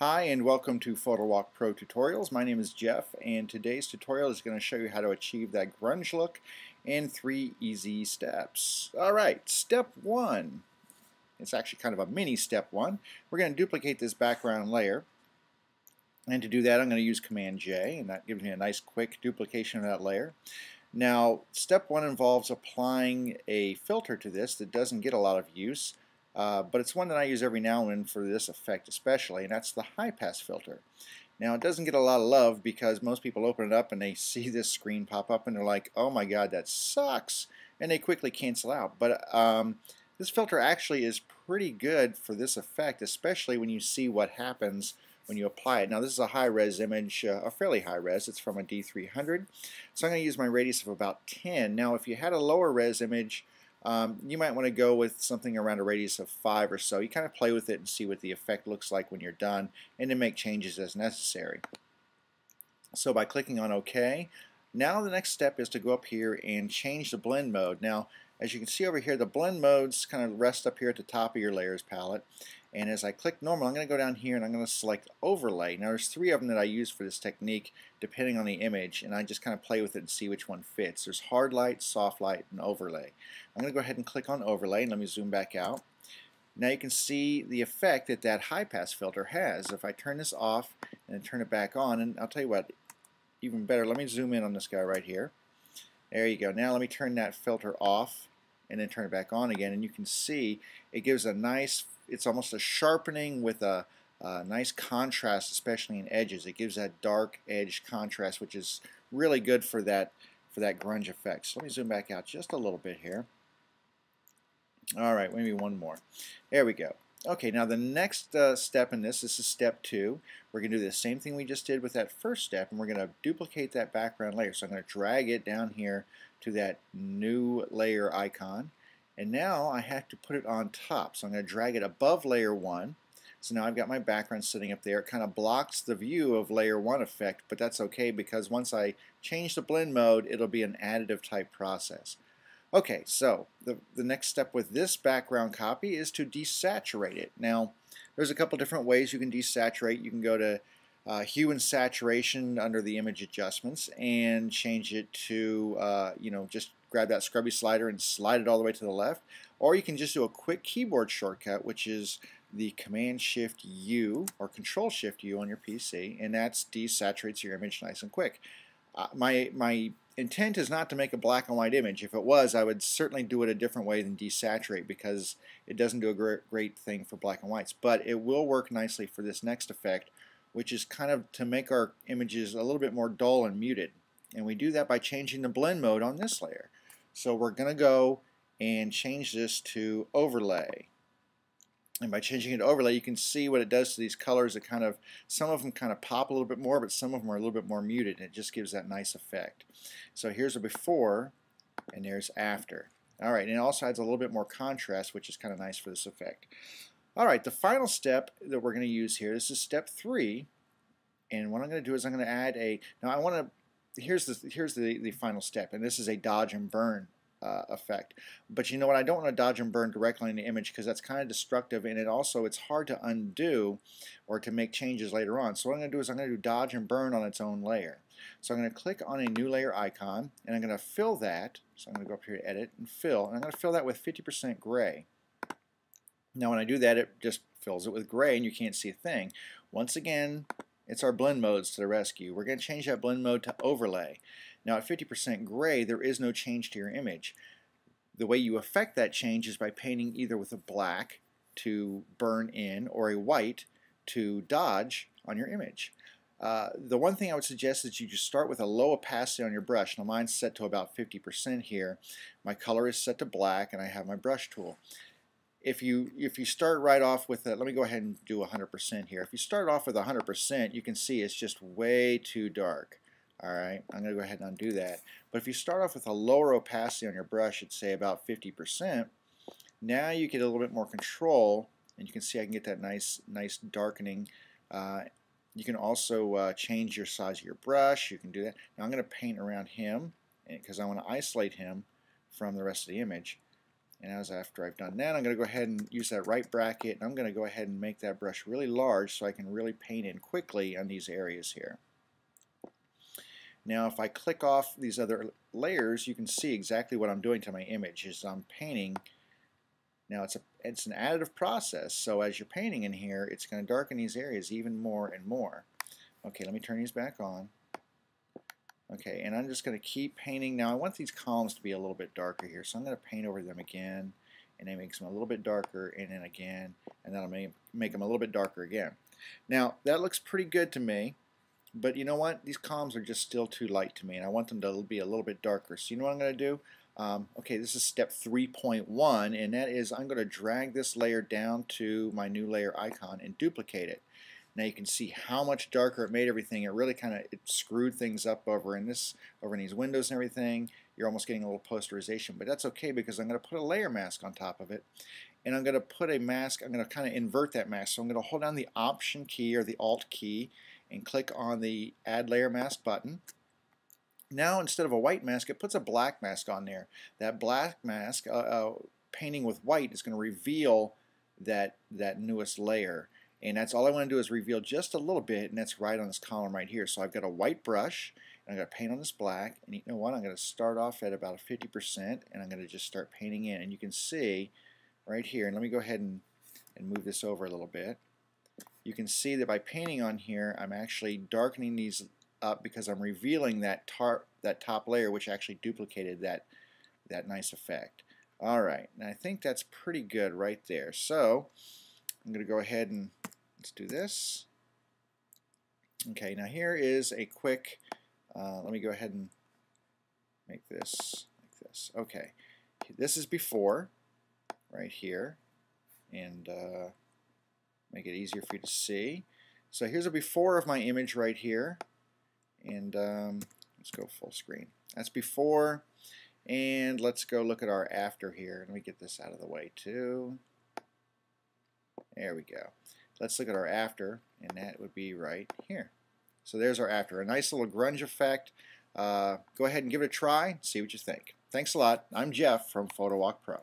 Hi and welcome to PhotoWalk Pro Tutorials. My name is Jeff and today's tutorial is going to show you how to achieve that grunge look in three easy steps. Alright, step one. It's actually kind of a mini step one. We're going to duplicate this background layer and to do that I'm going to use Command J and that gives me a nice quick duplication of that layer. Now step one involves applying a filter to this that doesn't get a lot of use uh, but it's one that I use every now and then for this effect especially, and that's the high pass filter. Now it doesn't get a lot of love because most people open it up and they see this screen pop up and they're like, oh my god, that sucks, and they quickly cancel out. But um, this filter actually is pretty good for this effect, especially when you see what happens when you apply it. Now this is a high-res image, uh, a fairly high-res, it's from a D300, so I'm going to use my radius of about 10. Now if you had a lower res image, um, you might want to go with something around a radius of 5 or so. You kind of play with it and see what the effect looks like when you're done and then make changes as necessary. So by clicking on OK, now the next step is to go up here and change the blend mode. Now as you can see over here, the blend modes kind of rest up here at the top of your layers palette. And as I click normal, I'm going to go down here and I'm going to select overlay. Now there's three of them that I use for this technique depending on the image and I just kind of play with it and see which one fits. There's hard light, soft light, and overlay. I'm going to go ahead and click on overlay and let me zoom back out. Now you can see the effect that that high pass filter has. If I turn this off and turn it back on, and I'll tell you what, even better, let me zoom in on this guy right here. There you go. Now let me turn that filter off and then turn it back on again and you can see it gives a nice it's almost a sharpening with a, a nice contrast especially in edges it gives that dark edge contrast which is really good for that for that grunge effect so let me zoom back out just a little bit here alright maybe one more there we go Okay, now the next uh, step in this, this is step two. We're going to do the same thing we just did with that first step, and we're going to duplicate that background layer. So I'm going to drag it down here to that new layer icon. And now I have to put it on top. So I'm going to drag it above layer one. So now I've got my background sitting up there. It kind of blocks the view of layer one effect, but that's okay because once I change the blend mode, it'll be an additive type process. Okay, so the, the next step with this background copy is to desaturate it. Now, there's a couple different ways you can desaturate. You can go to uh, hue and saturation under the image adjustments and change it to, uh, you know, just grab that scrubby slider and slide it all the way to the left. Or you can just do a quick keyboard shortcut, which is the Command Shift U or Control Shift U on your PC, and that desaturates your image nice and quick. Uh, my my intent is not to make a black and white image. If it was, I would certainly do it a different way than desaturate because it doesn't do a great, great thing for black and whites. But it will work nicely for this next effect, which is kind of to make our images a little bit more dull and muted. And we do that by changing the blend mode on this layer. So we're going to go and change this to overlay. And by changing it to overlay, you can see what it does to these colors. It kind of, some of them kind of pop a little bit more, but some of them are a little bit more muted, and it just gives that nice effect. So here's a before, and there's after. All right, and it also adds a little bit more contrast, which is kind of nice for this effect. All right, the final step that we're going to use here, this is step three, and what I'm going to do is I'm going to add a, now I want to, here's the, here's the, the final step, and this is a dodge and burn uh, effect. But you know what? I don't want to dodge and burn directly in the image because that's kind of destructive and it also it's hard to undo or to make changes later on. So what I'm going to do is I'm going to do dodge and burn on its own layer. So I'm going to click on a new layer icon and I'm going to fill that. So I'm going to go up here to edit and fill and I'm going to fill that with 50% gray. Now when I do that it just fills it with gray and you can't see a thing. Once again it's our blend modes to the rescue. We're going to change that blend mode to overlay. Now at 50% gray, there is no change to your image. The way you affect that change is by painting either with a black to burn in or a white to dodge on your image. Uh, the one thing I would suggest is you just start with a low opacity on your brush. Now mine's set to about 50% here. My color is set to black and I have my brush tool. If you if you start right off with a, let me go ahead and do 100% here. If you start off with 100%, you can see it's just way too dark. Alright, I'm going to go ahead and undo that. But if you start off with a lower opacity on your brush, it's say about 50%, now you get a little bit more control and you can see I can get that nice nice darkening. Uh, you can also uh, change your size of your brush. You can do that. Now I'm going to paint around him because I want to isolate him from the rest of the image. And as after I've done that, I'm going to go ahead and use that right bracket, and I'm going to go ahead and make that brush really large so I can really paint in quickly on these areas here. Now if I click off these other layers, you can see exactly what I'm doing to my image is I'm painting. Now it's, a, it's an additive process, so as you're painting in here, it's going to darken these areas even more and more. Okay, let me turn these back on. Okay, and I'm just going to keep painting. Now I want these columns to be a little bit darker here, so I'm going to paint over them again, and then makes them a little bit darker, and then again, and that'll make, make them a little bit darker again. Now, that looks pretty good to me. But you know what? These columns are just still too light to me, and I want them to be a little bit darker. So you know what I'm going to do? Um, okay, this is step 3.1, and that is I'm going to drag this layer down to my new layer icon and duplicate it. Now you can see how much darker it made everything. It really kind of it screwed things up over in this, over in these windows and everything. You're almost getting a little posterization, but that's okay because I'm going to put a layer mask on top of it. And I'm going to put a mask, I'm going to kind of invert that mask. So I'm going to hold down the Option key or the Alt key and click on the Add Layer Mask button. Now instead of a white mask, it puts a black mask on there. That black mask, uh, uh, painting with white, is going to reveal that, that newest layer. And that's all I want to do is reveal just a little bit, and that's right on this column right here. So I've got a white brush, and I'm going to paint on this black. And you know what? I'm going to start off at about a 50%, and I'm going to just start painting in. And you can see right here, and let me go ahead and, and move this over a little bit you can see that by painting on here, I'm actually darkening these up because I'm revealing that tar that top layer, which actually duplicated that that nice effect. All right, and I think that's pretty good right there. So I'm going to go ahead and let's do this. Okay, now here is a quick. Uh, let me go ahead and make this like this. Okay, this is before, right here, and. Uh, make it easier for you to see. So here's a before of my image right here. And um, let's go full screen. That's before. And let's go look at our after here. Let me get this out of the way too. There we go. Let's look at our after, and that would be right here. So there's our after. A nice little grunge effect. Uh, go ahead and give it a try. See what you think. Thanks a lot. I'm Jeff from PhotoWalk Pro.